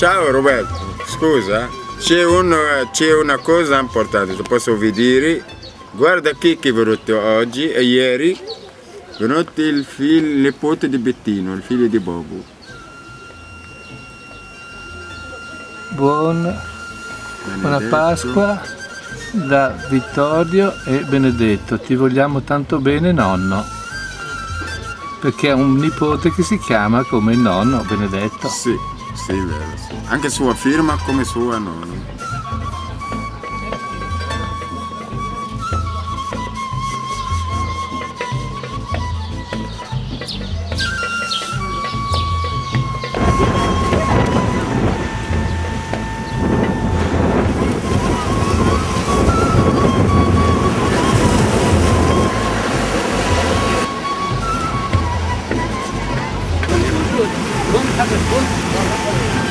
Ciao Roberto, scusa, c'è, un- c'è una cosa importante, ti posso vi dire. Guarda chi che è venuto oggi e ieri. È venuto il figlio, nipote di Bettino, il figlio di Bobo. Buon, buona. Pasqua da Vittorio e Benedetto. Ti vogliamo tanto bene nonno. Perché ha un nipote che si chiama come il nonno Benedetto. Sì, sì, vero. Anche sua firma come sua nonna. Buon